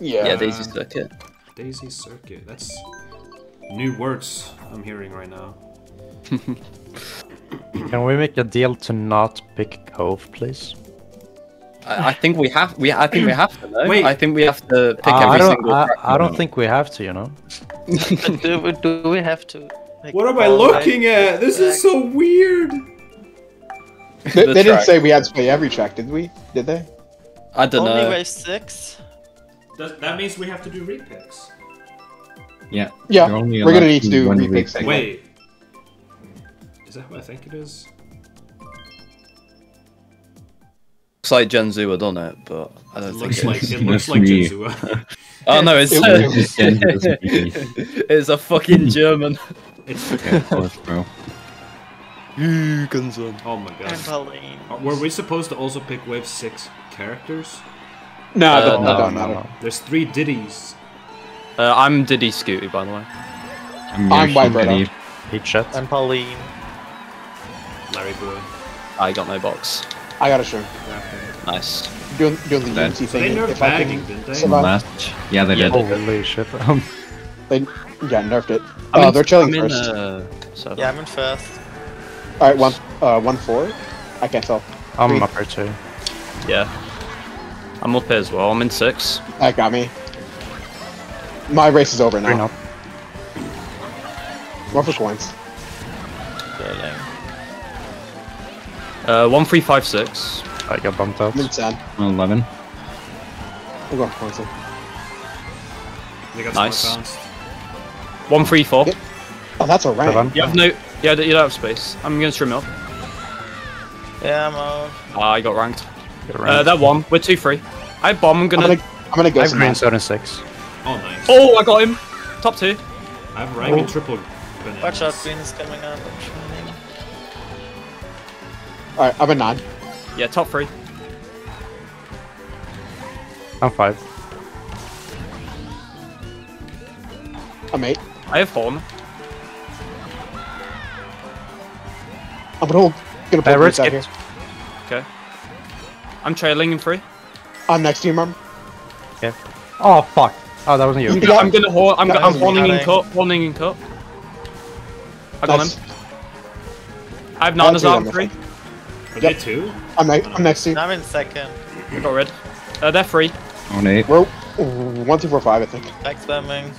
Yeah. Yeah, Daisy Circuit. Daisy Circuit. That's new words I'm hearing right now. Can we make a deal to not pick Cove, please? I, I think we have. We I think we have to. No? Wait. I think we have to pick Uh, I don't. single. I, I don't think we have to. You know. do, we- do we have to? make What am I looking right at? This is so weird. They, The they didn't say we had to play every track, did we? Did they? I don't Only know. wave six. That, that means we have to do repicks. Yeah. Yeah. Only We're gonna need to do repicks repick. anyway. Wait. Is that who I think it is? Looks like Gen Zua done it, but I don't It think looks it like it looks like me. Jizua. Oh no, it's It was it's a fucking German. it's Yeah, of course, bro. Hugenson. oh my god. And Pauline. Uh, Were we supposed to also pick wave six characters? No, Uh, that, that no, no, no. There's three Diddies. Uh, I'm Diddy Scooty, by the way. I'm, I'm Yoshi, white brother. Eddie. Peachette. And Pauline. Larry Boy. I got no box. I got a shirt. Nice. Doing, doing the That- Unity So they thing. nerfed If I bagging, can didn't they? survive. Last. Yeah, they Yeah, did. they- Holy shit. Um, They, yeah, nerfed it. Oh, in- they're chilling I'm in, first. uh, so Yeah, I'm in first. All right, one, uh, one four. I can't tell. I'm Three. up here too. yeah. I'm up here as well. I'm in six. That got me. My race is over Green now. up. One for coins. Sterling. Uh, one, three, five, six. I got bumped out. I'm in ten. 11. I'm going for coins. then. They got Nice. One, three, four. Yep. Oh, that's a rank. Seven. You have no. Yeah, you don't have space. I'm gonna trim up. Yeah, I'm out. Ah, I got ranked. Get Uh, that one. We're two, three. I bomb. I'm I'm gonna. gonna, I'm gonna I go have some green math. six. Oh, nice. Oh, I got him. Top two. I have rank and triple bananas. Watch out, Green is coming up. All right, I'm a nine. Yeah, top three. I'm five. I'm eight. I have horn. I'm gonna hold. Gonna Uh, put red roots out here. Okay. I'm trailing in three. I'm next to you, Mum. Oh fuck. Oh, that wasn't you. Yeah. I'm gonna horn. I'm, That I'm horning in running. cut. Horning in cut. I got That's, him. I have nanas two out then, in I three. Are Yep. they two? I'm, ne- I'm next to you. I'm in second. I got red. Uh, they're free. On 8. We're one, two, four, five, I think. Back spamming.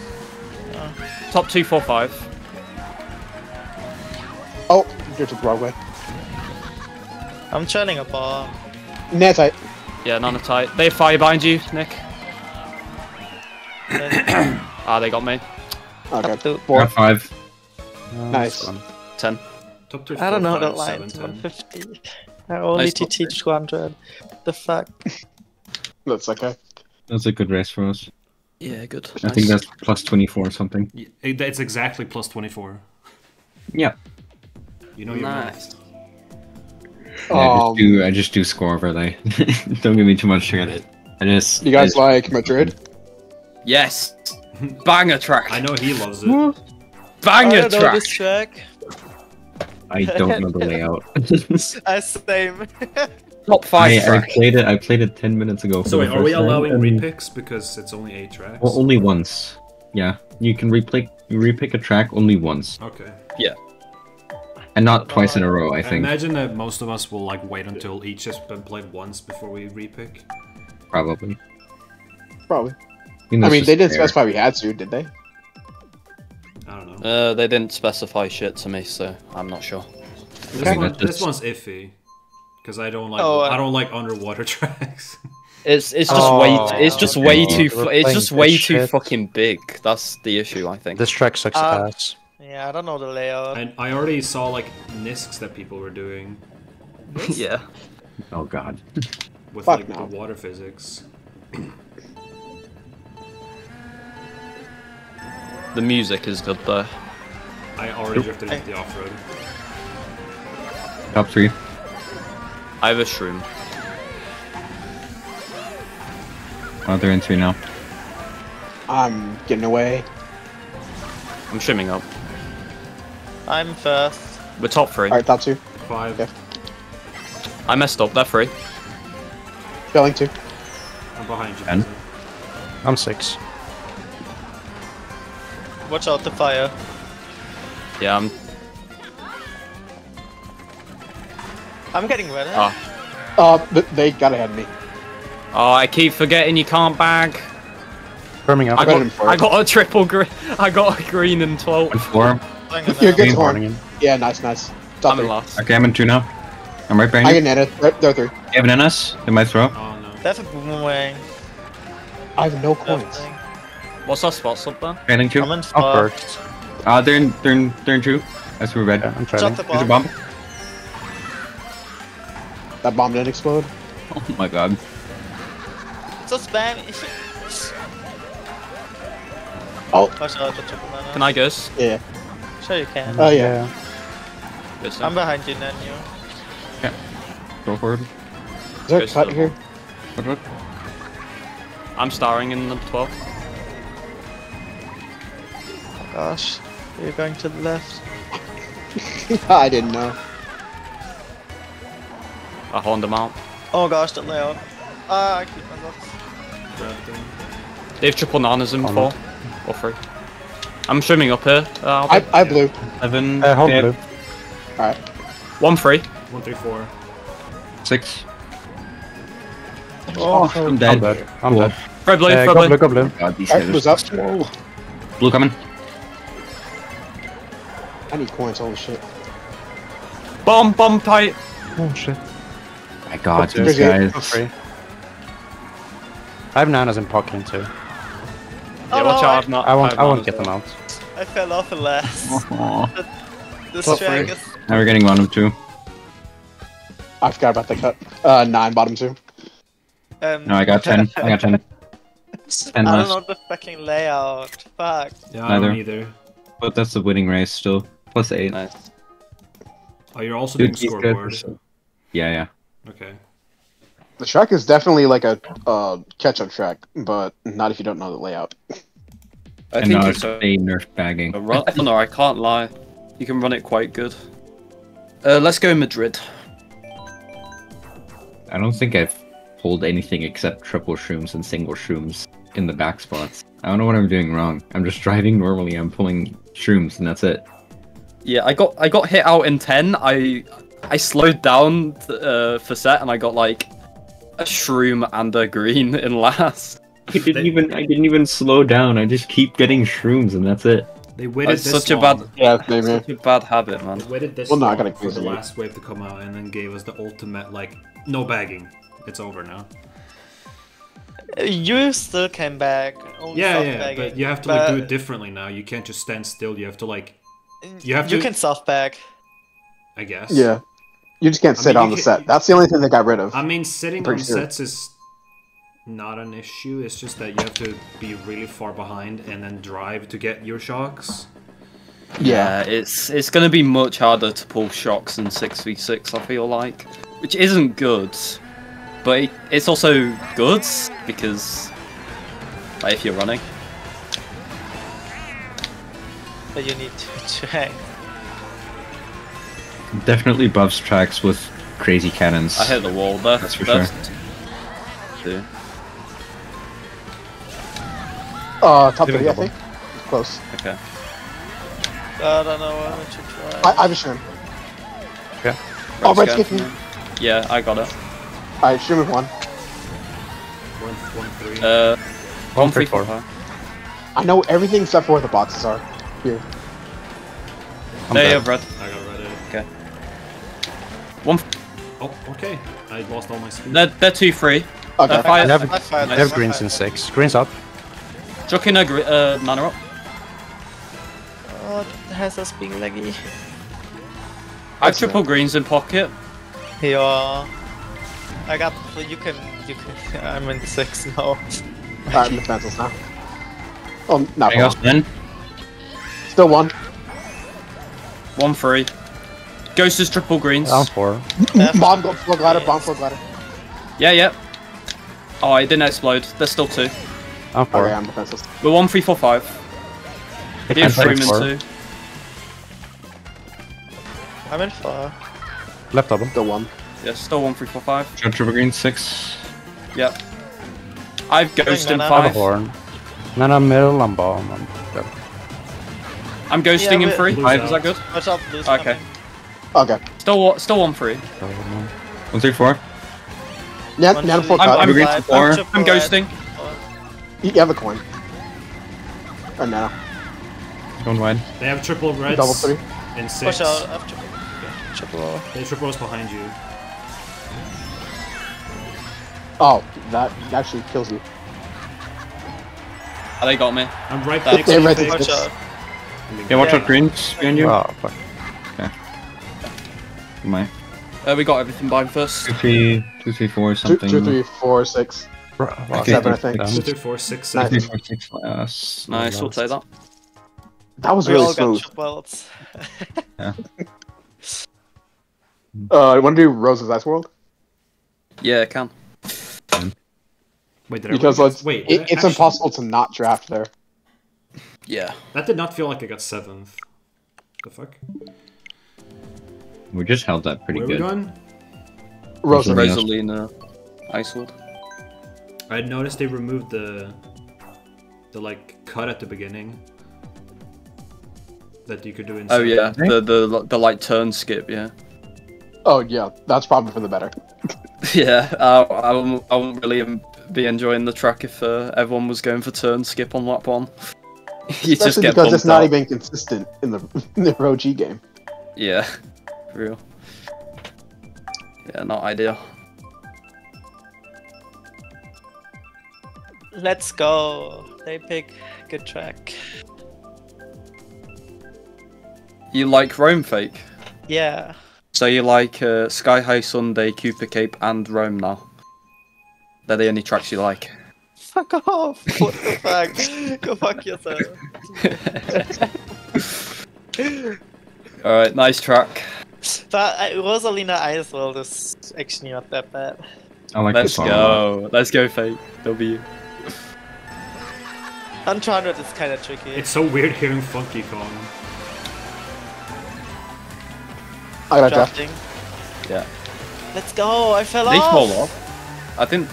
Top two, four, five. Oh, you're to the wrong way. I'm trailing a bomb. Nah, tight. Yeah, nana tight. They have fire behind you, Nick. Ah, they got me. Okay. Up to- Four. Got 5. Uh, Nice. Ten. Top two, I don't know the five, line. seven, ten. 150. I only Nice to top teach 200. The fuck? That's okay. That's a good race for us. Yeah, good. I think that's plus 24 or something. Yeah, it- It's exactly plus 24. Yeah. You know you're nice. Yeah, I, Um, just do, I just do score overlay. Don't give me too much credit. I just. You guys I like Madrid? Yes. Banger track. I know he loves it. I Banger don't track. this track. I don't know the layout. I same. Top five I, I played it. I played it ten minutes ago. So wait, are we first time, allowing and- repicks because it's only eight tracks? Well, only once. Yeah, you can replay, repick a track only once, Okay. And not twice in a row. I I think imagine that most of us will like wait until each has been played once before we repick. probably. Probably. think I mean, they didn't fair. specify we had to, did they? I don't know. Uh, they didn't specify shit to me, so I'm not sure. This, Okay. one, That's this one's iffy because I don't like Oh, uh, I don't like underwater tracks. It's it's just Oh, way it's just way too it's just way too shit. fucking big. That's the issue, I think. This track sucks Uh, ass. Yeah, I don't know the layout. and I already saw like NISCs that people were doing yeah. Oh god. with Fuck like no. the water physics. The music is good though. I already drifted into the off road. Top three. I have a shroom. Oh, they're in three now. I'm getting away. I'm shrimming up. I'm first. We're top three. All right, top two. Five. Okay. I messed up. They're free. Going two. I'm behind you. Ten. I'm six. Watch out the fire. Yeah, I'm. I'm getting ready. Oh. Uh, they got ahead of me. Oh, I keep forgetting you can't bag. Firming up. I got him got, for I got a triple green. I got a green and 12. One four. Hang on You're good, Green Horn. Yeah, nice, nice. I'm in three. last. Okay, I'm in two now. I'm right behind you. can net it. They're, they're three. You have bananas in my throw. Oh no. They have a boomerang. I have no coins. What's our spots up there? Failing two. I'm in I'm far. first. Uh, they're in, they're in, they're in two. That's where red. Yeah, I'm Drop trading. the There's a bomb. bomb. That bomb didn't explode. Oh my god. It's so spammy. Oh, Watch out the triple mana. Can I guess? yeah. Sure you can. Oh, yeah. Guess I'm behind you, Nanu. Go forward. Is there a Goes cut here? What, what? I'm starring in the 12. Gosh, you're going to the left. I didn't know. I horned them out. Oh gosh, don't lay layout. Ah, I keep my Drafting. They have triple nanas in Oh, four. Or three. I'm swimming up here. Uh, I, I blew. Seven. Uh, hold yeah, blue. Alright. One three. One three four. Six. Oh, I'm I'm dead. dead. I'm dead. Red blue, Uh, red go blue. blue, go blue. God, these Alright, was up. so. Blue coming. I need coins, holy shit. Bomb, bomb tight. Oh shit. My god, these guys. I have nanas in pocket too. Yeah, Oh, watch no, out. I've not, I won't. I won't get them out. I fell off the last. Aw. The Top is. Now we're getting one of two. I forgot about the cut. Uh, nine bottom two. Um, No, I got ten. I got ten. Ten I less. don't know the fucking layout. Fuck. Yeah, I don't Neither. either. But that's the winning race still. Plus eight. Nice. Oh, you're also Dude, doing these guys scoreboard. so- Yeah, yeah. Okay. The track is definitely like a uh, catch-up track, but not if you don't know the layout. I and think now it's a, a nerf bagging. a run. No, I can't lie. You can run it quite good. Uh, let's go Madrid. I don't think I've pulled anything except triple shrooms and single shrooms in the back spots. I don't know what I'm doing wrong. I'm just driving normally. I'm pulling shrooms and that's it. Yeah, I got I got hit out in ten. I I slowed down uh, for set and I got like a shroom and a green in last. I didn't even I didn't even slow down. I just keep getting shrooms and that's it. They waited It's this such a bad Yeah, maybe. such a bad habit, man. They waited this Well, no, I long gotta for the it. last wave to come out and then gave us the ultimate like no bagging. It's over now. You still came back. Only Yeah, yeah, bagging. but you have to like do it differently now. You can't just stand still. You have to like, mm, you have You to- can soft bag. I guess. Yeah. You just can't I sit mean, on the can- set. That's the only thing they got rid of. I mean, sitting on sure. sets is not an issue. It's just that you have to be really far behind and then drive to get your shocks. yeah. it's it's gonna be much harder to pull shocks in six v six. I feel like, which isn't good, but it's also good because like, if you're running. But you need to track. Definitely buffs tracks with crazy cannons. I hit the wall there. That's for That's two. Uh, top three, I Double. think. Close. Okay. I don't know what to try. I, I have a shroom. Okay. Oh, Red Red scan. Yeah, I got it. Alright, shroom with one. One, one, three. Uh, one, three, three, four, four. five. I know everything except for where the boxes are. Here. I'm There you dead. have red. I got rid of. Okay. One. Oh, okay. I lost all my speed. They're, they're two free. Okay. Uh, fire. I have, I fired I have greens fired in six. Greens up. Chuck in a gr- uh, mana up. Oh, it has us being laggy. I have triple greens in pocket. Yeah. I got. You can. You can. I'm in six now. Alright, I'm in defenseless now. Oh, not Anything else, one. Ben? Still one. One free. Ghost is triple greens. Down four. Bomb go floor glider, bomb floor glider. Yeah, yeah. Oh, it didn't explode. There's still two. Down four. Okay, I'm defenseless. We're one, three, four, five. Pick He has and four. two. I'm in four. Left double. Still one. Yeah, still one, three, four, five. Shot triple green six. Yeah. I've ghost in Nana. Have a five. horn. Nana middle and bomb. I'm good. I'm ghosting Yeah, in three. Lose Is that good? Watch out, blues Okay. coming. Okay. Still, wa- still one free. So. One, three, four. Yeah, One Nana should- full I'm- I'm green five, four. I'm ghosting. You you have a coin. Oh no. Going wide. They have triple reds Double three. and six. Watch out, I have triple. Okay, triple O. They have triple reds behind you. Oh, that actually kills you. Oh, they got me. I'm right That's- next They're to right Watch out. Yeah, watch Yeah. out, greens behind you. Oh, fuck. My Uh, we got everything by first. two, three, two, three, four, Two, something. two, three, four, six. Bro, Okay, seven, I think. Two, three, four, six, Nice. Two, seven. three, four, six, last. Nice, we'll take that. That was We really all got smooth. triple outs. Uh, want to do Rose's Ice World? Yeah, it can. Wait, did Because I like, wait? it, it's actually- impossible to not draft there. Yeah. That did not feel like I got seventh. The fuck? We just held that pretty Where are we good. going? Rose. Rosalina. Rosalina, Ice World. I noticed they removed the the like cut at the beginning that you could do in. Oh seven. yeah, the the the like turn skip. Yeah. Oh yeah, that's probably for the better. Yeah, I, I, wouldn't, I wouldn't really um, be enjoying the track if uh, everyone was going for turn skip on lap one. you just Especially get because it's not out. even consistent in the in the OG game. Yeah, for real. Yeah, not ideal. Let's go. They pick good track. You like Rome Fake? Yeah. So you like uh, Sky High Sundae, Koopa Cape, and Rome now? They're the only tracks you like. Fuck off. What the fuck? Go fuck yourself. Alright, nice track. But uh, Rosalina Iceworld is actually not that bad. I like Let's this one. go. Let's go, Fake. W. Uncharted is kind of tricky. It's so weird hearing Funky Kong. I got draft. drafting. Yeah. Let's go. I fell They off. fall off. I didn't.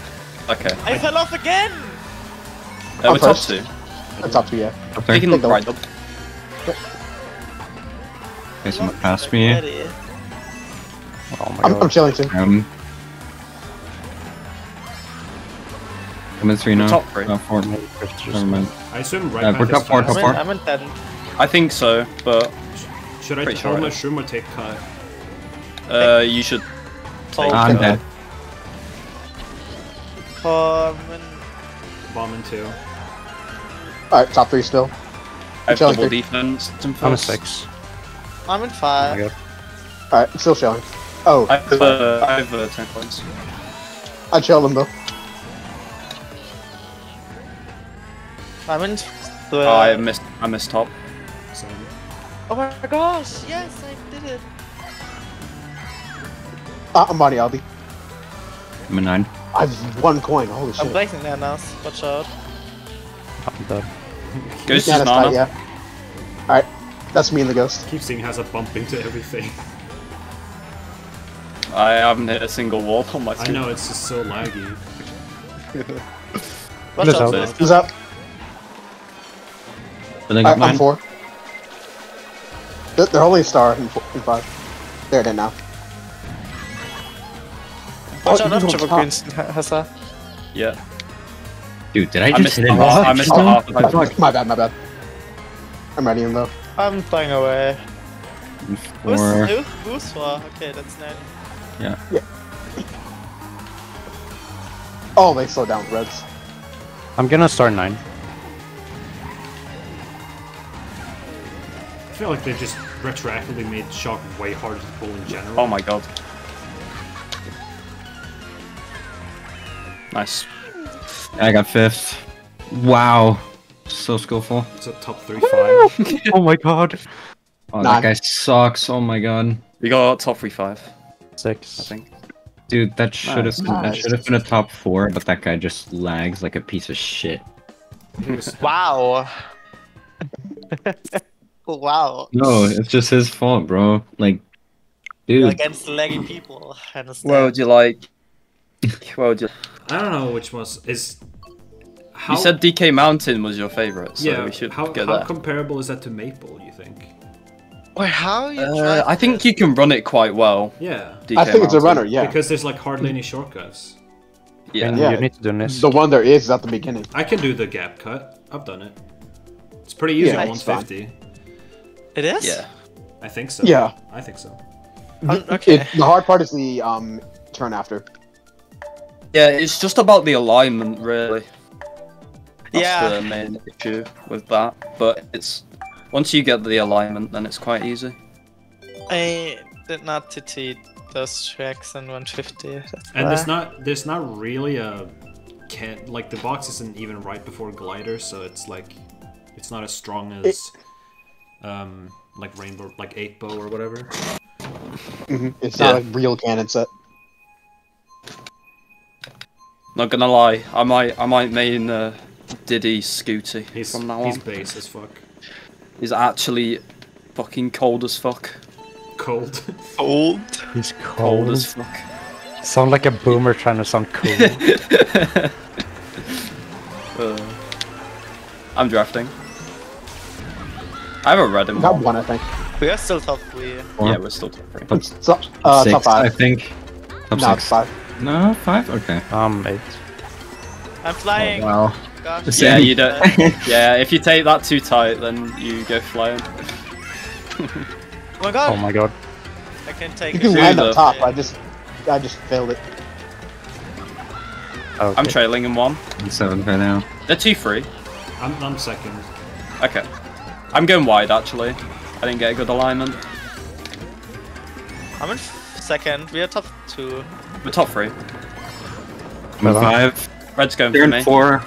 Okay. I fell off again. Uh, I'm we're top first. two. That's up to you. Up there. You can Take look. up. Okay, someone passed me. Ready. Oh my I'm, I'm chilling too. Um. I'm in three now. Top three. Uh, four. Maybe Chris just- Never mind. I assume right path we're is top four, I'm top fast. in. I'm in 10. I think so, but Should I Pretty hold sure my it is. shroom or take cut? uh, you should take. Oh, I'm dead. Um, Bomb in two. All right, top three still. I have Chilling double three. defense. and I'm a six. I'm in Oh 5. All right, still showing. Oh, I have, uh, I have uh, ten points. I chill them though. I'm in. Oh, I missed. I missed top. Seven. Oh my gosh! Yes, I did it. Uh, I'm Monty Aldi. I'm a nine. I have one coin. Holy shit! I'm shit. breaking now. Watch out. I'm dead. Ghost Yeah, is that's Nana. tight, yeah. All right, that's me and the ghost. Keep seeing has a bump into everything. I haven't hit a single wall on my I know it's just so laggy. Watch Just out. out. Who's up? Filling All up right, I'm four. They're, they're only a star in, four, in five. They're dead now. Watch Oh, out, you I'm can triple top. greens. Hassa. Yeah. Dude, did I I just missed hit the an half. I missed the half. I fuck. My bad, my bad. I'm ready in though. I'm flying away. Who's, Four. who? Who's for? Okay, that's nine. yeah Oh, they slow down Reds. I'm gonna start nine. Feel like they just retroactively made Shock way harder to pull in general. Oh my god. Nice. I got fifth. Wow. So skillful. It's a top three five. oh my god. Oh, Nine. that guy sucks. Oh my god. We got top three five, I think. Dude, that should have Nice. been, that should have been a top four, but that guy just lags like a piece of shit. Wow. wow. No, it's just his fault, bro. Like, You're dude, against laggy people. I understand. What would you like? What would you? I don't know which was is How, You said DK Mountain was your favorite, so yeah. we should how go how there. comparable is that to Maple? You think? Wait, how are you Uh, driving I think this? you can run it quite well. Yeah. DK I think it's a runner. Yeah. Because there's like hardly any shortcuts. Yeah. And Yeah. you need to do this. The one there is at the beginning. I can do the gap cut. I've done it. It's pretty easy Yeah, on it's fine. 150. It is? Yeah. I think so. Yeah. I think so. Oh, okay. It, the hard part is the um turn after. Yeah, it's just about the alignment, really. That's Yeah. the main issue with that. But it's once you get the alignment, then it's quite easy. I did not TT those tracks in 150. And why. there's not there's not really a can like the box isn't even right before glider, so it's like it's not as strong as um like rainbow like eight bow or whatever. It's Yeah. not a real cannon set. Not gonna lie, I might I might main uh, Diddy Scooty He's from now he's on. base as fuck. He's actually fucking cold as fuck. Cold. old. He's Cold cold. as fuck. Sound like a boomer trying to sound cool. Uh, I'm drafting. I have a red in Got one. one, I think. We are still top three. Yeah, we're still top three. Top uh, six, top I think. Top No, six. five. No, five. Okay. um, eight. I'm flying. Oh, wow. Gosh. Yeah, you don't. yeah, if you take that too tight, then you go flying. Oh my god. Oh my god. I can take You it. can land though. up top. I just, I just failed it. Okay. I'm trailing in one. I'm seventh right now. They're two free. I'm I'm second. Okay. I'm going wide actually. I didn't get a good alignment. I'm in second. We are top two. We're top three. I'm at Hello. five. Red's going They're for in me. four.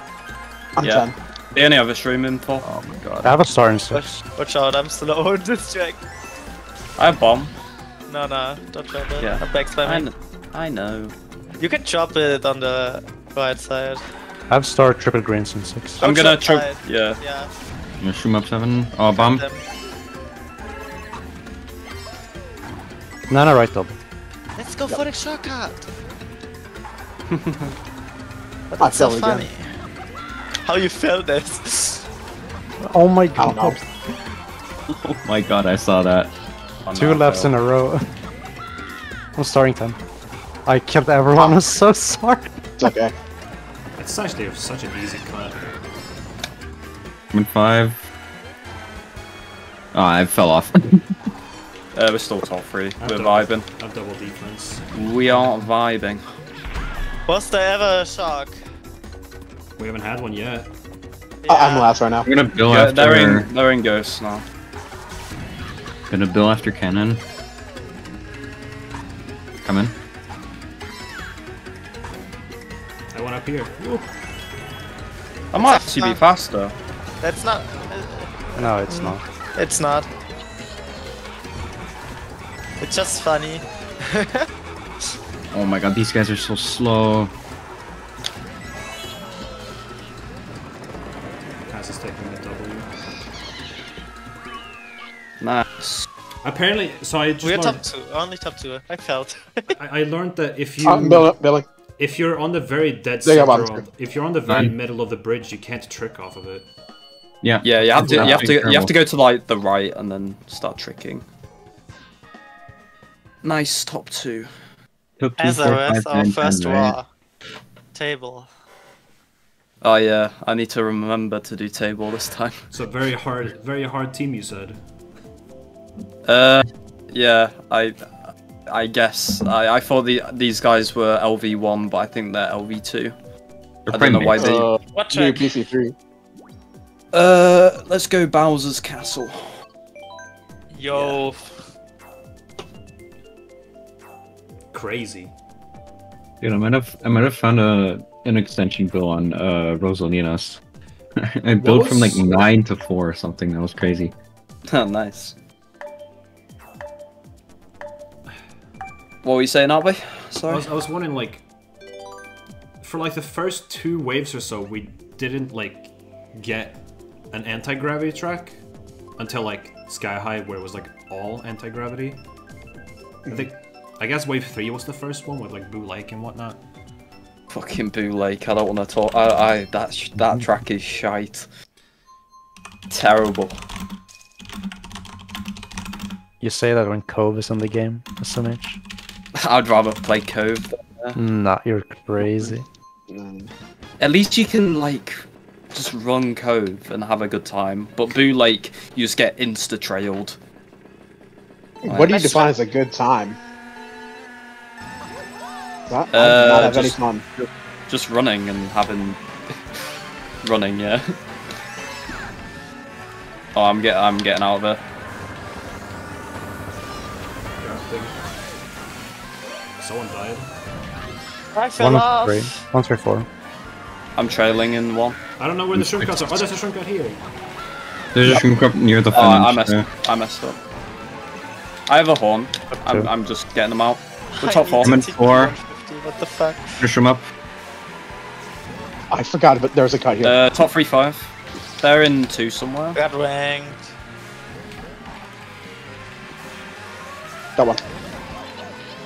I'm Yeah. ten. They only have a shroom in for. Oh my god. I have a star in six. Watch, watch out, I'm slow on this track. I have bomb. No, no, don't drop it. Yeah. I'm backspam. I, I know. You can drop it on the right side. I have star triple greens in six. I'm Don't gonna drop trip. Yeah. Yeah. I'm gonna shoot 'em up seven. Oh, bomb. Them. Nana right double. Let's go for the shortcut. but that's so fell funny. again. How you felt this? Oh my I don't know. god. Oh my god, I saw that. Oh, Two no, I lefts in a row. I'm starting 10. I killed everyone, I'm so sorry. It's okay. It's actually such an easy cut. I'm five. Oh, I fell off. Uh, we're still top three. I've We're done- vibing. I've double defense. We are vibing. Was there ever a shock? We haven't had one yet. I- I'm last right now. I'm gonna bill Yeah, after. they're in. They're in ghosts now. Gonna bill after cannon. Come in. I went up here. Woo. I might actually be faster. That's not. uh, No, it's not. It's not. It's just funny. Oh my god, these guys are so slow. Cass is taking the W. Nice. Apparently, so I just We are top two. Only top two. I felt. I, I learned that if you I'm billing. billing. if you're on the very dead There center of, if you're on the very Nine. middle of the bridge, you can't trick off of it. Yeah. Yeah, you have to. You have to. You have to go to like the right and then start tricking. Nice top two. Took two, As four, our, as five, our nine, first 10, right? raw table. Oh yeah, I need to remember to do table this time. It's a very hard, very hard team. You said. Uh, yeah, I, I guess I, I thought the these guys were LV one, but I think they're LV two. I don't know why they. Uh, What new track? PC three. Uh, let's go Bowser's Castle. Yo. Crazy. Dude, I might have I might have found a an extension bill on uh Rosalinas. I built from like nine to four or something. That was crazy. Oh, nice. What were you saying, Arby? I Sorry. was, I was wondering, like, for like the first two waves or so, we didn't like get an anti-gravity track until like Sky High, where it was like all anti-gravity. I think, I guess wave three was the first one with like Boo Lake and whatnot. Fucking Boo Lake. I don't want to talk. I, I that sh- that track is shite. Terrible. You say that when Cove is in the game, SMH? I'd rather play Cove. Nah, you're crazy. Mm. At least you can like just run Cove and have a good time. But Boo Lake, you just get insta trailed. What do you define as a good time? That, Uh, did not have any just- fun. Just running and having running, yeah. Oh, I'm get I'm getting out of there. Drafting. Someone died. I fell One off. three. One three four. I'm trailing in one. I don't know where the shrimp cuts are. Oh, there's a shrimp cut here. There's a shrimp up near the Oh, I fence. messed. I messed up. I have a horn. I'm. I'm just getting them out. We're top four. to I'm in four. What the fuck? Push them up. I forgot, but there's a cut here. Uh, top three five. They're in two somewhere. Got ranked. that one.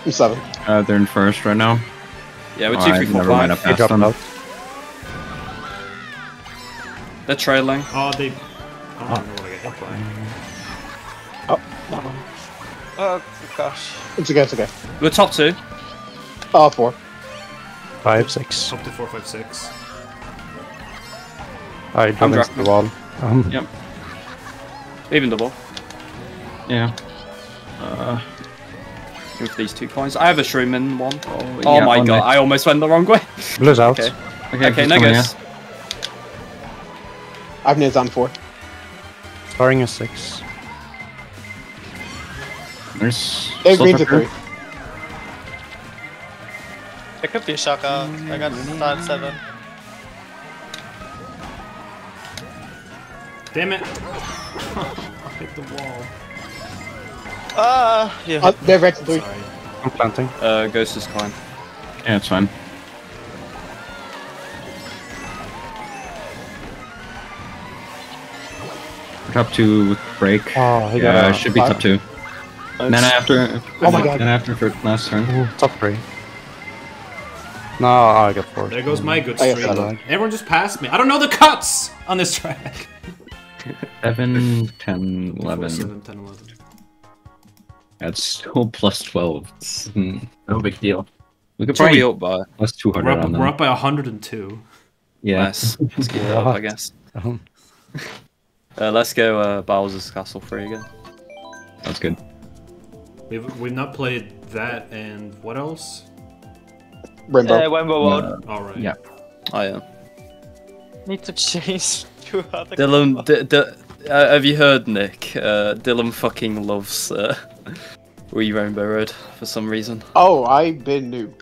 I'm seven. Uh, they're in first right now. Yeah, we're two, Alright, three, four, never mind, five. I passed them. out. They're trailing. Oh, they. I don't know what I get hit by. Oh gosh. It's okay, it's okay. We're top two. Uh, four. Five six. Up to 456. I drove into drafting. the wall. Um, Yep. Even the double. Yeah. Uh, With these two coins. I have a shroom in one. oh, Oh yeah, my on god, it. I almost went the wrong way. Blue's out. Okay. Okay, Okay, no coming, guess. I have nades on four. Starting a six. yeah. There's. They have stuff greens up at here. three. There could be a shock out. I got start seven. Damn it! I hit the wall. Ah, yeah. Uh, they have reds at three. Sorry. I'm planting. Uh, Ghost is climb. Yeah, it's fine. Top two with break. Oh, he yeah, got a should be top two. And then after. Oh my god. Then after for last turn. Ooh, top three. No, I got four. There goes my good I streak. Everyone just passed me. I don't know the cuts on this track. 7, 10, 11. 7, 10, 11. That's still plus 12. It's, mm, no big deal. We could What are we probably up by? plus 200 We're up, on them. we're up by 102. Yes. Let's keep it up, I guess. Um, Uh, let's go uh, Bowser's Castle 3 again. That's good. We've, we've not played that and what else? Rainbow. Uh, Wembo World. Uh, Alright. yeah. Oh yeah. Need to change to other. Dylan, D- D- uh, have you heard Nick? Uh, Dylan fucking loves uh, Wii Rainbow Road for some reason. oh, I've been new.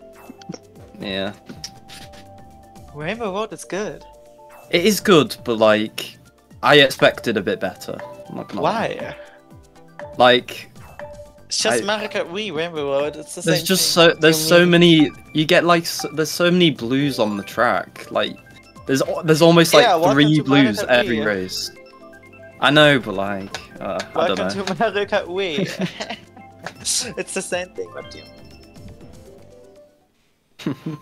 Yeah. Rainbow Road is good. It is good, but like, I expected a bit better. Gonna lie. Why? Like, It's just I- Mario Wii Rainbow Road. It's the there's same just thing. so there's so many. You get like s- there's so many blues on the track. Like, there's there's almost Yeah, like welcome three blues every Wii. race. I know, but like, uh, I don't Welcome know. to Mario Wii. it's the same thing, but you.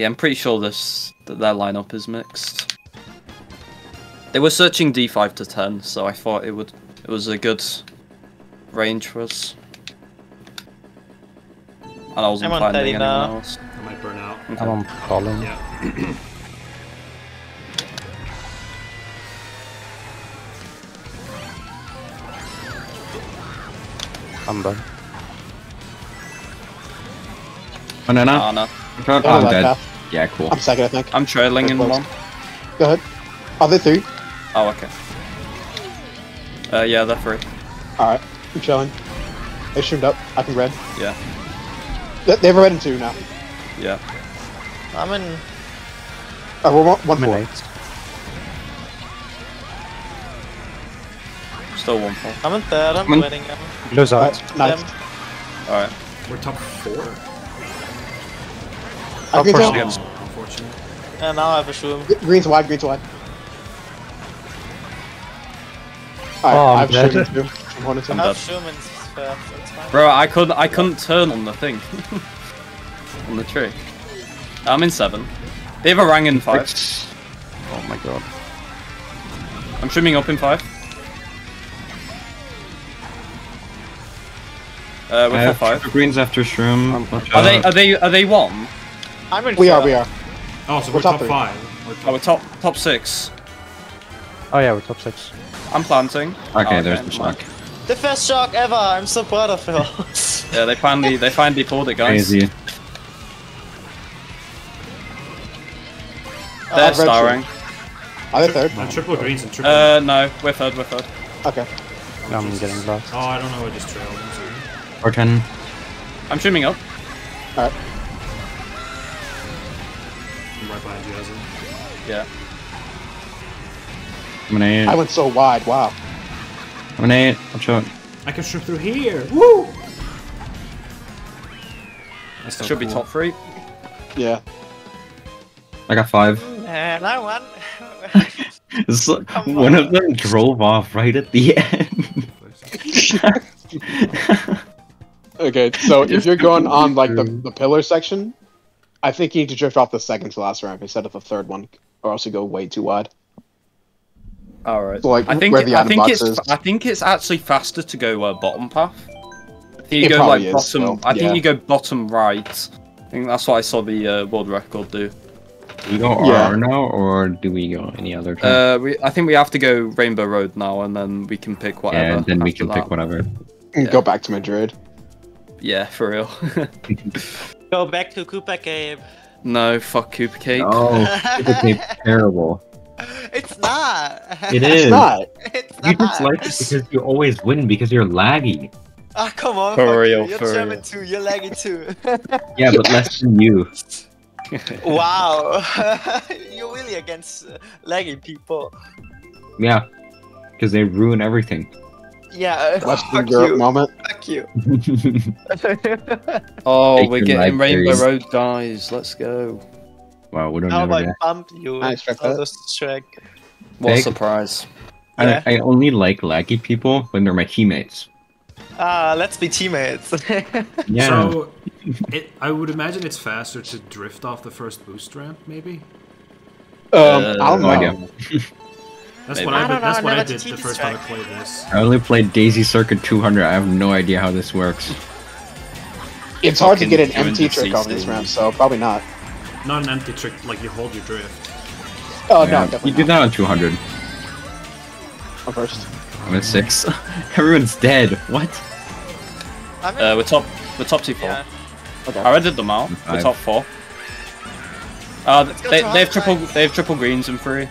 Yeah, I'm pretty sure this that their lineup is mixed. They were searching D5 to 10, so I thought it would it was a good range for us. And I wasn't I'm on planning anyone now. else. I might burn out. Okay. I'm on column. Yeah. I'm done. Banana. Ah, no. Oh, Oh, I'm that dead. path. Yeah, cool. I'm second, I think. I'm trailing in one. Go ahead. Are they three? Oh, okay. Uh, yeah, they're three. Alright. I'm chilling. They streamed up. I can red. Yeah, They they have a red and two now. yeah. I'm in. Uh, we're one, one I'm in four. eight. Still one full. I'm in third. I'm Come on. winning. them. Blue's out. Alright, nice. Alright. We're top four. Green's first out. again. Oh, unfortunate. And now I have a shroom. Green's wide, green's wide. Alright, Oh, I'm I have dead. shooting too. I'm. I I'm have dead. shroom in path. That's fine. Bro, I couldn't I couldn't turn on the thing. on the tree. I'm in seven. They have a rang in five. Oh my god. I'm trimming up in five. Uh, I we're have five. greens after shroom. Watch Are they out. are they are they one? I'm in We are, we are. Oh, so We're we're, top top, five. We're Oh, we're top top six. Oh yeah, we're top six. I'm planting. Okay, Oh, there's the never shock. mind. The first shock ever. I'm so proud of her. Yeah, they finally they finally pulled it, guys. Crazy. They're Uh, starring. Are they third? Uh, triple greens and triple. Uh, no, we're third, we're third. Okay. I'm getting lost. oh, I don't know. I just trailed. I'm. Or 10. I'm trimming up. Alright. I'm right behind you, Yeah. I'm an 8. I went so wide. Wow. I'm an 8. Watch out. I can strip through here. Woo! That's so Should be top three. Yeah. I got 5. and I won. It's like- Come one of them drove off right at the end. Okay, so if you're going on like the, the pillar section, I think you need to drift off the second to last ramp instead of the third one, or else you go way too wide. All right. So, like, I think where the I think box it's is. I think it's actually faster to go uh, bottom path. I think you It go like is, bottom. so, I think you go bottom right. I think that's what I saw the uh, world record do. Do we go Yeah. RR now, or do we go any other time? Uh, we I think we have to go Rainbow Road now, and then we can pick whatever. and then we can that. pick whatever. And Yeah. Go back to Madrid. Yeah, for real. Go back to Koopa Cape. no, fuck Koopa Cape. Oh, it's terrible. It's not. It It's not. It's You not. just like it because you always win because you're laggy. Ah, come on. For fuck you. real, You're for German real. too. You're laggy too. Yeah, but less than you. wow. You're really against uh, laggy people. Yeah, because they ruin everything. Yeah. Western fuck Europe you. moment. Fuck you. Oh, Take we're getting life Rainbow series. Road, guys. Let's go. wow, we don't How never I bump you. I expect that. of. What Big. surprise. Yeah. I, I only like laggy people when they're my teammates. Ah, let's be teammates. Yeah. So, it, I would imagine it's faster to drift off the first boost ramp, maybe. Um, Uh, I don't no know. Idea. That's Maybe. what I I, did- that's what I did the team first time I played this. I only played Daisy Circuit 200. I have no idea how this works. It's hard to get an empty trick on this these ramps, so probably not. Not an empty trick, like you hold your drift. Oh Yeah, no, definitely you definitely did that on 200. On first. I'm at six. Everyone's dead. What? I'm in, Uh, we're top. We're top two four. yeah. Okay. I already did them out. We're top four. Uh, they, they have triple. They have triple greens in three.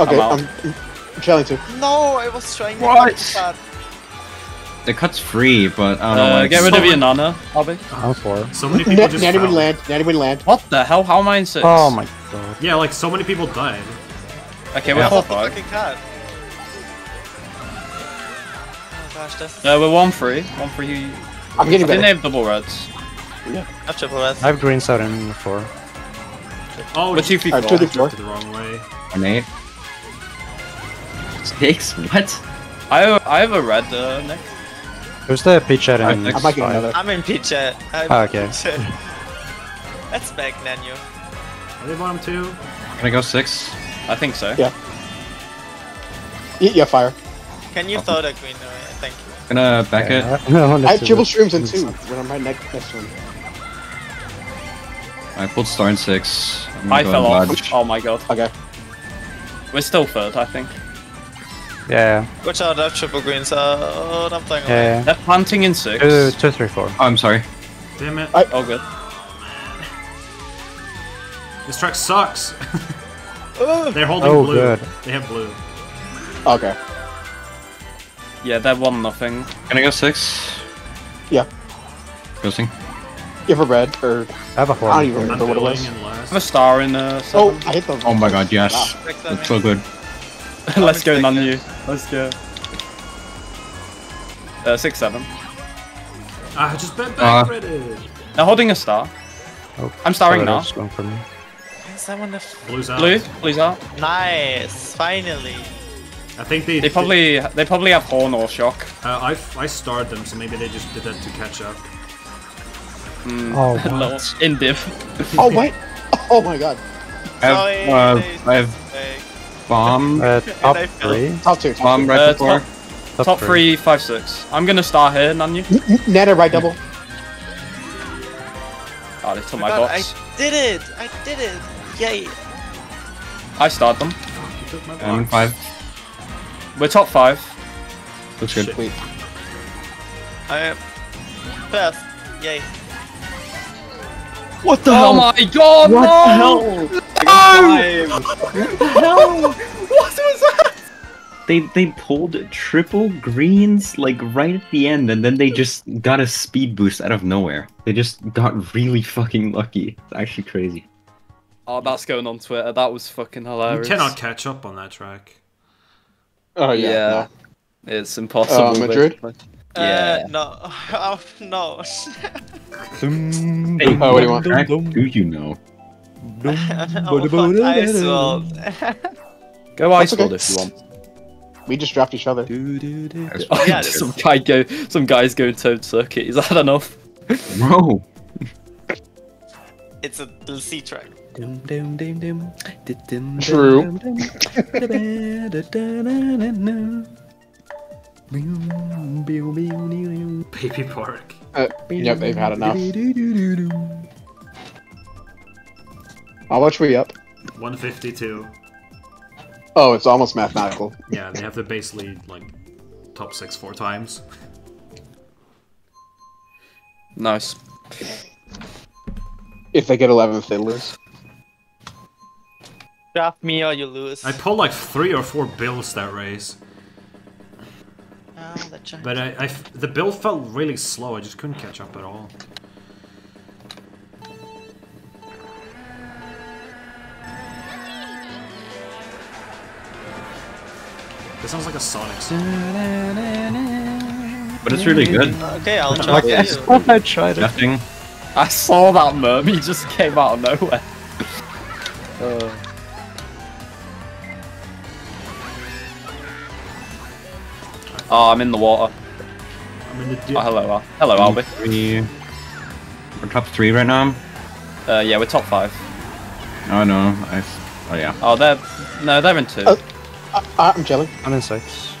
Okay, I'm out. I'm, I'm trailing two. No, I was trying to What? fucking The cut's free, but I don't know Uh, why. get it's- rid of so- your nana, Abby. I'm four. So many people N- just Nanny would fell. land. Nanny would land. What the hell? How am I in six? Oh my god. Yeah, like so many people died. Okay, we're Yeah. four Off the five. fucking card. Oh gosh, that's Uh, we're one three. One three. I I'm getting think they better. have double reds. not triple S. I have greens out in four. Oh, We're two feet Alright, four. to the wrong way. An eight. Six? What? I have, I have a red, uh, Nick. Who's the pitch out I in think I might get five? another. I'm in picture. I'm Ah, okay. picture. That's back, Nanu. Are they bottom two? Can I go six? I think so. Yeah. Y- Yeah, fire. Can you throw the green away? Thank you. Gonna back it. Yeah, no, I have triple it. streams in two when I'm right next next to him. I pulled star in six. I'm gonna I go fell off. dodge. Oh my god. Okay. We're still third, I think. Yeah, Watch out, I have triple greens. Oh, I'm playing away. yeah. They're planting in six. Two, two, three, four. Oh, I'm sorry. Damn it. Oh, good. This track sucks. Oh, They're holding Oh, blue. good. They have blue. Okay. Yeah, they're one nothing. Can I go six? Yeah. Ghosting. You have a red or I have a horn. I don't even remember what it was. I last. have a star in uh, Oh, seven. I hit the. Oh my god, yes. Wow. Back That's so good. Let's go, I'm Nanu. Let's go. Uh, six seven. Ah, just bet Uh, back credit. They're holding a star. Oh, I'm starring now. Someone going for me. Is that one the Blue's out. Blue, blue's out. Nice, finally. I think they They probably they probably have horn or shock. Uh, I I starred them, so maybe they just did that to catch up. Oh, Little in div. Oh wait! Oh my god! I have, Sorry, uh, I have Like, bomb, uh, top three. Top two. Top bomb two. right Uh, before. top, top three, five, six. I'm gonna start here, Nanyu. N- n- Nana right double. Oh, they took oh my God, box. I did it! I did it! Yay! I start them. You I'm in five. We're top five. Looks good. Shit. I am first. Yay! What the Oh my god, What no! the hell? No! What was that? They they pulled triple greens like right at the end, and then they just got a speed boost out of nowhere. They just got really fucking lucky. It's actually crazy. Oh, that's going on Twitter. That was fucking hilarious. You hilarious. cannot catch up on that track. Oh yeah. Yeah. no. It's impossible. Uh, Madrid? basically. Uh, Yeah. no. Oh, no. Hey, Oh, what do you want? do you know? oh, ice world. Go ice okay. world if you want. We just draft each other. That's Oh, Yeah, some guy go, some guys going Toad Circuit. Is that enough? Bro, it's a DLC track. True. Baby Park. Uh, yep, they've had enough. How much we up? 152. Oh, it's almost mathematical. Yeah, they have to basically like top six four times. Nice. If they get 11th, they lose. Draft me or you lose. I pulled like three or four bills that race, Oh, that giant. but I, I f- the bill felt really slow. I just couldn't catch up at all. This sounds like a Sonic song. but it's really good. Okay, I'll Like, draft I thought I tried it. Drafting. I saw that merm. He just came out of nowhere. Uh, Oh, I'm in the water. I'm in the Oh, hello, Al. Hello, Albi. Three. We're top three right now. Uh, yeah, we're top five. Oh no, I. Oh yeah. Oh, they're no, they're in two. Uh, I- I'm jelly. I'm in six.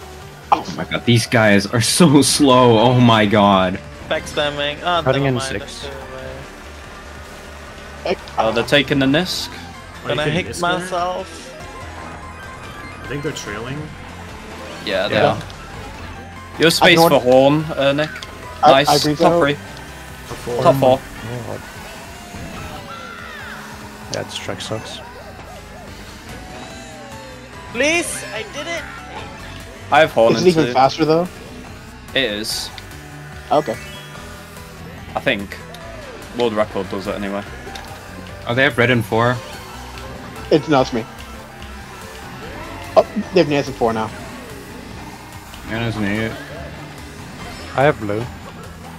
Oh my god, these guys are so slow. Oh my god. Back spamming. Ah, Cutting never in six. I'm still away. Oh, they're taking the NISC. Are you Gonna hit myself. I think they're trailing. Yeah, they Yeah. are. Your space for Horn, uh, Nick. I- Nice. I top three. Top four. Top four. Oh. Yeah, this track sucks. Please, I did it. I have Horn Is in it even two. faster though? It is. Okay. I think. World record does it anyway. Oh, they have red and four. It's no, it's me. Oh, they have Nancy four now. And there's an eight. I have blue.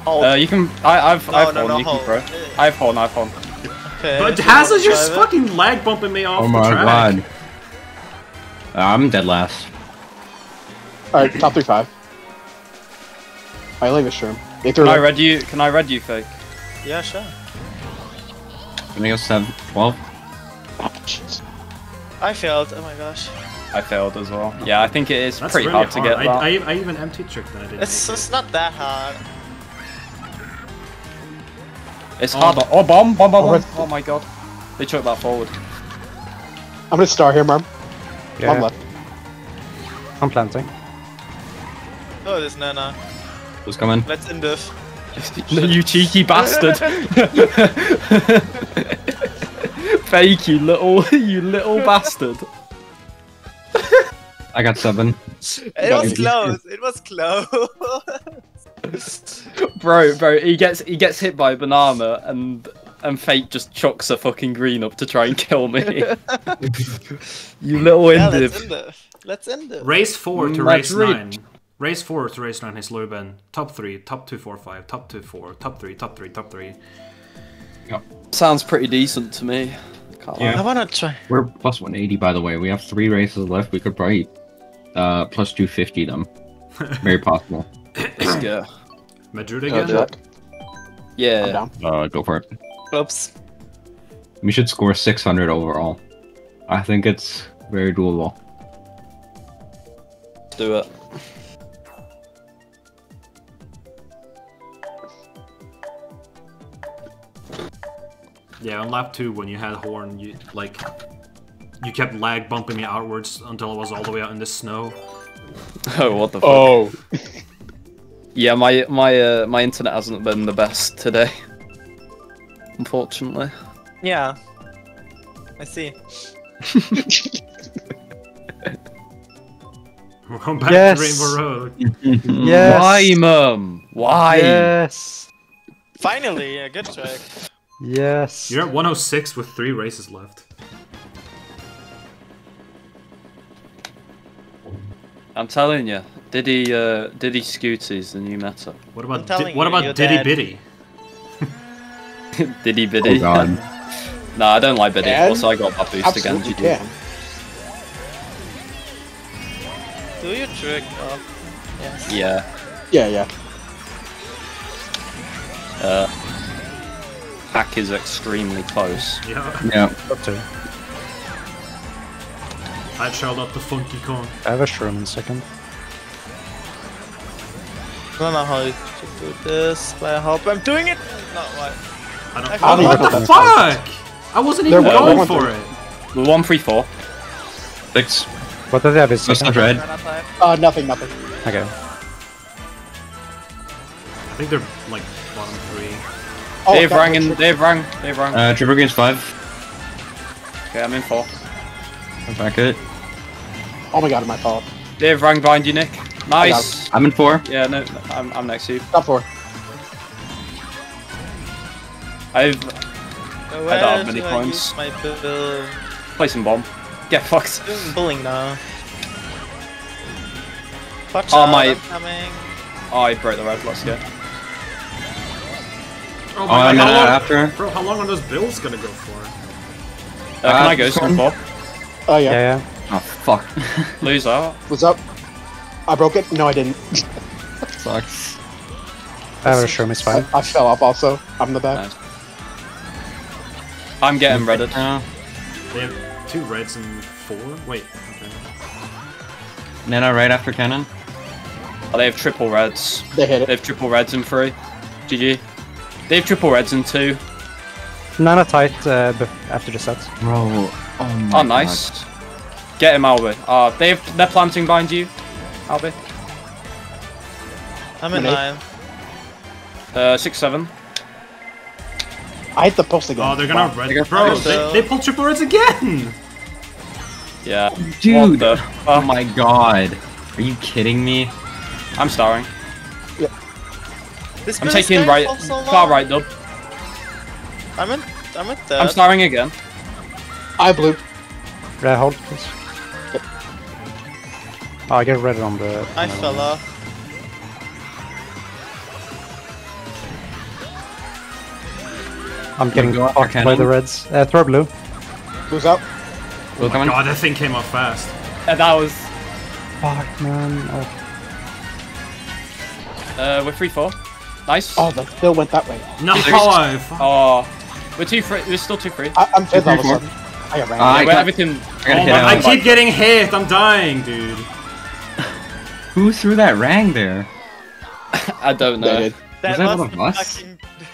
Hold. Uh, you can. I, I've. No, I've no, Horn. no, you can hold. throw. I have Horn. I have Horn. okay. But you Hazard's wanna just fucking lag bumping me off Oh the my track. god. Uh, I'm dead last. Alright, top three five. I leave a shroom. Can I it. red you? Can I red you, fake? Yeah, sure. Can I go seven, 12? Oh. I failed. Oh my gosh. I failed as well. Yeah, I think it is That's pretty really hard to get I, that. I, I even empty tricked and I didn't. It's make it. it's not that hard. It's Oh. hard. Oh, bomb, bomb, bomb, Oh, bomb. red- Oh my god. They took that forward. I'm gonna star here, Mom. Yeah, I'm left. I'm planting. Oh, this Nana. Who's coming? Let's end this. you cheeky bastard. Fake, you little, you little bastard. I got seven. It was close. It was close. Bro, bro, he gets he gets hit by a banana and and Fate just chucks a fucking green up to try and kill me. you little yeah, let's end it. Let's end it. Race four to race Madrid. nine. Race four to race nine is Leuben. Top three, top two, four, five, top two, four, top three, top three, top three. Sounds pretty decent to me. Can't lie. Yeah. I wanna try. We're plus 180, by the way. We have three races left. We could probably uh, plus 250 them. Very possible. Let's go. Madrid again? Yeah. Uh, go for it. Oops. We should score 600 overall. I think it's very doable. Let's Do it. Yeah, on lap two when you had horn, you like you kept lag bumping me outwards until I was all the way out in the snow. Oh, what the fuck? Oh, Yeah, my my uh, my internet hasn't been the best today. Unfortunately. Yeah. I see. We're back Yes. to Rainbow Road. Yes. Why, mum? Why? Yes. Finally, a good track. Yes. You're at 106 with three races left. I'm telling you, Diddy uh, Diddy Scooty's the new meta. What about telling Di- what about Diddy dead. Biddy? Diddy Oh Biddy. god. no, I don't like Biddy. And- Also, I got that boost absolutely again. can. Do your trick. Oh. Yes. Yeah. Yeah, yeah. Uh, hack is extremely close. Yeah. Yeah. Up to. I shelled up the Funky Kong. I have a shroom in a second. I don't know how to do this, but I hope I'm doing it. No, what? I don't. I don't what the know. fuck? I wasn't even There- going there for wasn't- it. The one three four. Six. What does they have in That's not second? red. Uh, nothing, nothing. Okay. I think they're like bottom three. Oh, they've that rang in. They've rang. They've rang. Uh, triple games five. okay, I'm in four. I'm Back it. Oh my god, my fault. They've rang behind you, Nick. Nice. I'm in four. Yeah, no, no, I'm, I'm next to you. Stop for. I've Where I don't have many do I points. use my bill? placing bomb. Get fucked. Doing bullying now. Watch Oh, out, my- I'm coming. Oh, I broke the red. Let's go. Oh Oh, my I'm god, in how long, after. bro, how long are those bills gonna go for? Uh, can Uh, I go some four? Oh yeah. Yeah, yeah. Oh fuck. Lose out. What's up? I broke it. No, I didn't. Sucks. I have a shroom, it's I, fine. I fell off. Also, I'm the back. Nice. I'm getting redded. Uh, They have two reds and four. Wait. Okay. Nana right after cannon. Oh, they have triple reds. They hit it. They have triple reds in three. GG. They have triple reds in two. Nana tight uh, after the set. Bro. Oh my Oh, nice. Get him, Albi. Uh, they have, they're planting behind you, Albert. I'm in Minute. nine. Uh, six seven. I hit the post again. Oh, they're gonna Wow. red. They got Bro, first, they, though. they pulled triple reds again. Yeah. Dude. Oh my god. Are you kidding me? I'm starring. This I'm taking right, for so far right dub. I'm in. I'm in I'm third. starring again. I blew. Red hold, please. Oh, I get red on the. I on fell off. I'm getting go after fucked by the reds. Uh, throw blue. Blue's up. Oh my coming. god, that thing came up fast. And that was. Fuck, man. Oh, Uh, we're three four. Nice. Oh, the bill went that way. No, I fuck. Oh, we're two three. We're still two three. I, I'm fifth all four. I got ran. Uh, I we're got- everything. I Oh my, I out. keep getting hit. I'm dying, dude. Who threw that rang there? I don't know. did. That that was one of us?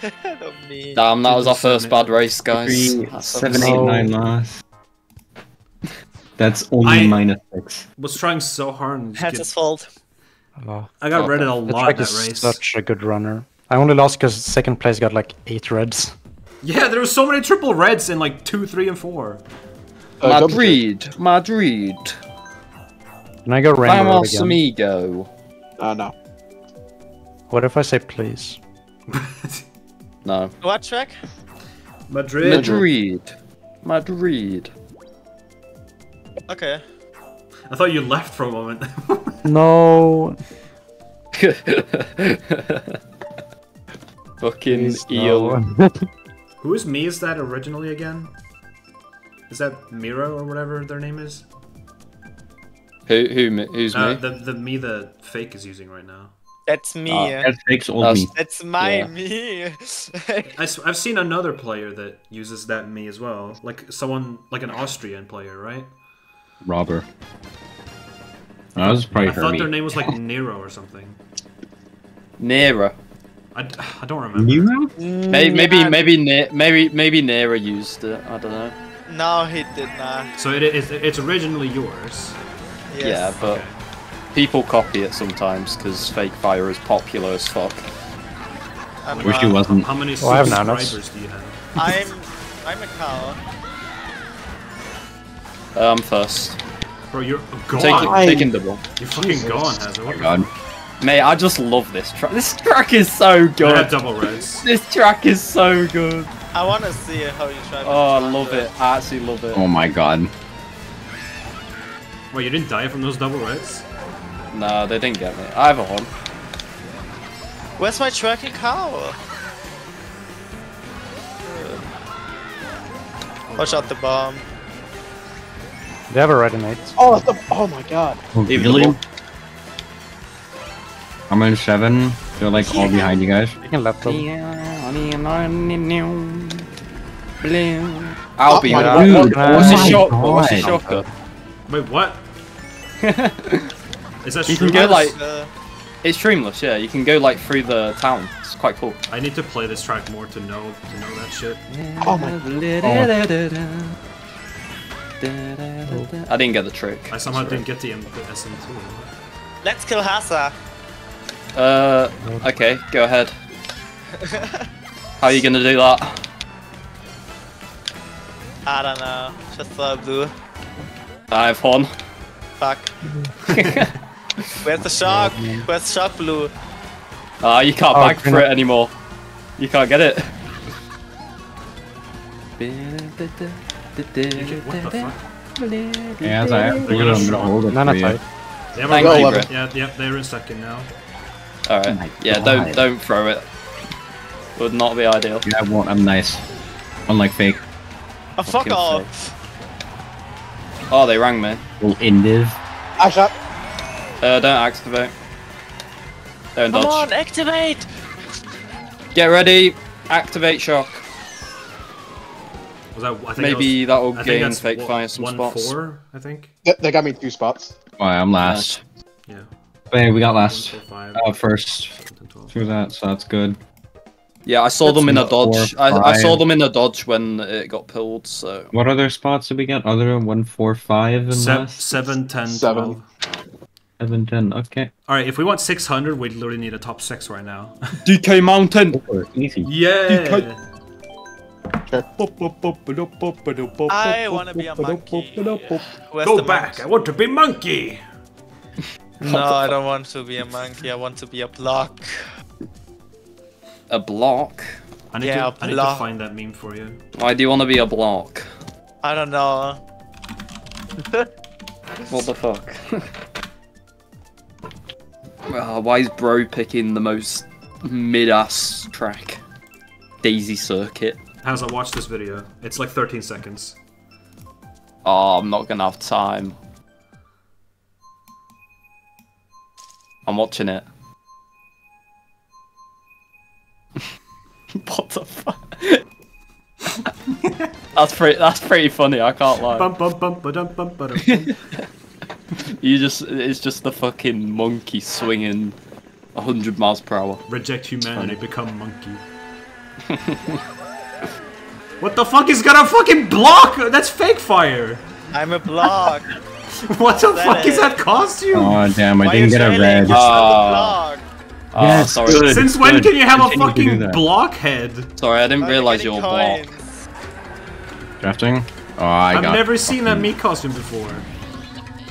Fucking not me. Damn, that was our first bad race, guys. Three, That's seven, so- eight, No. nine loss. That's only I- minus six. Was trying so hard. That's his fault. oh. I got Oh, redded a lot track that is race. such a good runner. I only lost because second place got like eight reds. Yeah, there were so many triple reds in like two, three, and four. Uh, Madrid, Madrid. And I go rainbow red Vamos again. amigo. check. Uh, no. What if I say please? No. What track? Madrid. Madrid. Madrid. Okay. I thought you left for a moment. No. Fucking please, eel. no. Who is me? Is that originally again? Is that Miro or whatever their name is? Who who me- who's Uh, me? the the me that fake is using right now. That's me. Ah, That's fakes old That's- me. That's my Yeah. me. I, have seen another player that uses that me as well, like someone like an Austrian player, right? Robber. Oh, that was probably I thought Hermie. their name was like Nero or something. Nera. I don't remember. Nero? Maybe maybe Yeah, maybe Ne- maybe maybe Nera used it. I don't know. No, he did not. So it is it's originally yours. Yes. Yeah, but Okay. People copy it sometimes because fake fire is popular as fuck. I'm, Wish uh, he wasn't. How many Well, have subscribers do you have? I'm I'm a cow. Um, first. Bro, you're gone. Taking I- taking the ball. You're fucking gone, Hazard. Oh What my god. Mate, I just love this track. This track is so I have good. double reds. This track is so good. I want to see how you try. to Oh, I love to it. I actually love it. Oh my god. Wait, you didn't die from those double reds? No, they didn't get me. I have a one. Where's my tracking cow? Uh, Watch out the bomb. They have a red innate. Oh, the, oh my god. Oh, Leave the Really? I'm in seven. They're like all behind you guys. You can left them. I'll oh be my. God. What- Dude, What's oh your shot? What's your God. shotgun? Wait, what? Is that You can go like Uh, it's streamless. Yeah, you can go like through the town. It's quite cool. I need to play this track more to know to know that shit. Oh my I didn't get the trick. I somehow didn't get the, M- the SM2. let's kill Hasa. Uh, okay, go ahead. How are you gonna do that? I don't know. Just saw blue. I have one. Fuck. Where's the shark? Where's the shark blue? Ah, you can't Oh, bag for it anymore. You can't get it. You can- what the fuck? Yeah, as I I'm gonna hold it Nana for you. type. They have Thank a you, red- bro. Yeah, yeah, they're in second now. Oh Alright. Yeah, don't don't throw it. Would not be ideal. Yeah, I won't. I'm nice. Unlike fake. Oh, fuck Fucking off. Oh, they rang me. Little indiv. I shot. Uh, don't activate. Don't Come dodge. on, activate! Get ready. Activate shock. Was that? I think Maybe that that will I gain that's fake one- fire some one spots. four, I think. They, they got me two spots. Alright, I'm last. Yeah. Hey, we got last. four, five, Uh, first. ten, twelve. Through that, so that's good. Yeah, I saw them in a That's four, dodge. I, I saw them in a dodge when it got pulled. So What other spots did we get? Other than one, four, five, and Se- last? seven, ten, Seven. twelve. Seven, ten. Okay. All right, if we want 600, we literally need a top six right now. DK Mountain. Easy. yeah. I wanna be a monkey. Go the back. I want to be monkey. No, I don't want to be a monkey. I want to be a block. A block. I need, Yeah, to, I need to find that meme for you. Why do you want to be a block? I don't know. What the fuck? Ah, why is bro picking the most mid-ass track? Daisy Circuit. How's I watch this video? It's like 13 seconds. Oh, I'm not gonna have time. I'm watching it. what the fuck? that's pretty. That's pretty funny. I can't lie. Bum, bum, bum, ba-dum, bum, ba-dum. You just. It's just the fucking monkey swinging 100 miles per hour. Reject humanity, become monkey. what the fuck is gonna fucking block? That's fake fire. I'm a block. What the fuck is is- that costume? Oh damn! I Why didn't get a red. You're still a block. Oh, Yes, sorry. good. Since when can you have a Continue to do fucking that. blockhead? Sorry, I didn't I'm realize you getting were blocked. coins. Drafting. Oh, I I've got. never seen that meat costume before.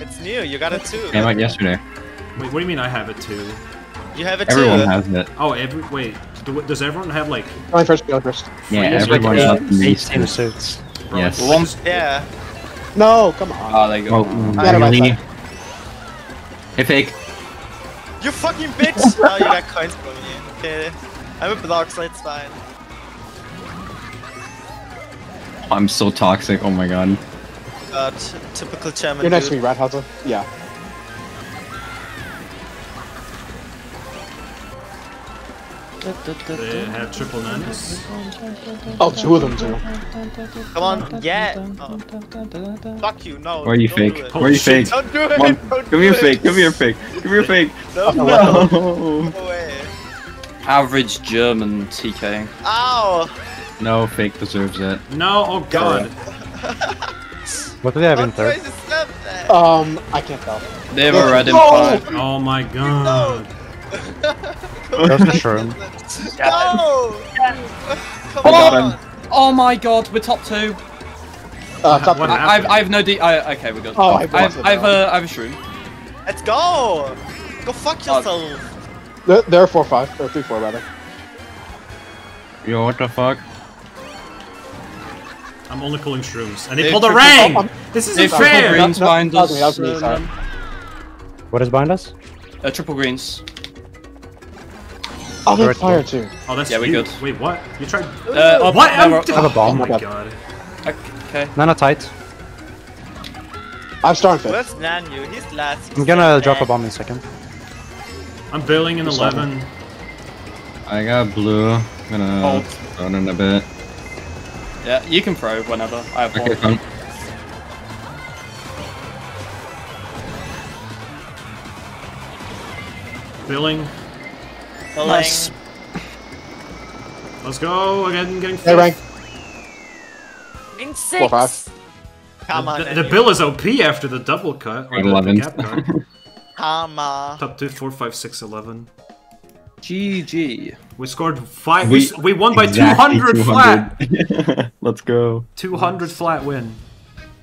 It's new. You got it too. Came out yesterday. Wait, what do you mean I have it too? You have it Everyone too. has it. Oh, every wait. Do, does everyone have like? Going first, going first. Yeah, There's like everyone has these. 18 suits. Yes. Well, one- Yeah. No, come on. Ah, there you go. Oh, Yeah, right really? Hey, fake. You fucking bitch! oh, you got coins from me. Okay. I'm a block, so it's fine. I'm so toxic. Oh my god. Uh, typical German. You're next dude. to me, Rathausel. Yeah. They have triple nines. Oh, two of them too. Come on, yeah. Oh. Fuck you, no. Why are you fake? Why are you fake? Don't do it. Don't come here, fake. Come here, fake. Come here, fake. no. Oh, no. no. Average German TK. Ow. No, fake deserves it. No, oh god. What do they have in What way third? to step that? Um, I can't tell. They have a red in No! five. Oh my god. There's the shroom. No! Come I got on! Oh my god, we're top two. Uh, top What three. I, I've, I have no D. I, okay, we're good. Oh, I I've, bought I've, now. uh, I have a shroom. Let's go! Go fuck yourself! They're, they're four five or three four rather. Yo, what the fuck? I'm only pulling shrooms. And they They pulled a triple- ring! oh, This isn't They've triple fair! greens No, no, behind that was us. me, that was me, sorry. What is behind us? Uh, triple greens. Oh, they're Third fire too. Oh, that's Yeah, we you. good. Wait, what? You tried. Uh, oh, What? no, I'm- we're- I have a bomb. Oh my Okay. god. Okay. Nana tight. I'm starting fifth. Where's Nanyu? He's last. I'm gonna drop a bomb in a second. I'm billing in 11. I got blue. I'm gonna Hold. run in a bit. Yeah, you can throw whenever. I have Okay, hold. come. Billing. Nice. Let's go. Again, getting Hey, rank. In Four five. six. Come on, The, the bill is OP after the double cut. Or the, the 11. gap cut. Come on. Top 2, 4, 5, 6, 11. GG. We scored five. We, We- we won by Exactly 200 flat. Let's go. 200 flat win.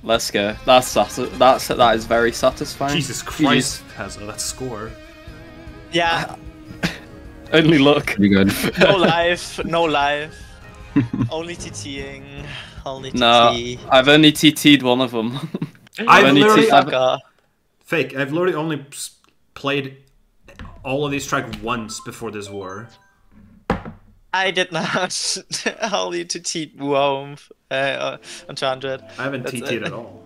Let's go. That's that's that is very satisfying. Jesus Christ, has that score. Yeah, Only look. Pretty good. no life, no life. Only TTing. Only TT. No, I've only TT'd one of them. I've only literally- T- I've- Fake. I've literally only played all of these tracks once before this war. I did not. Only to TT Womb. Uh, uh, on 200. I haven't That's TT'd at all.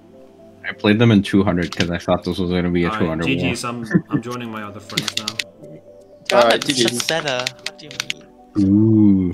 I played them in 200 because I thought this was going to be a Alright, 200 war. GG's. I'm, I'm joining my other friends now. God, Alright, it's just better. What do you mean? Ooh.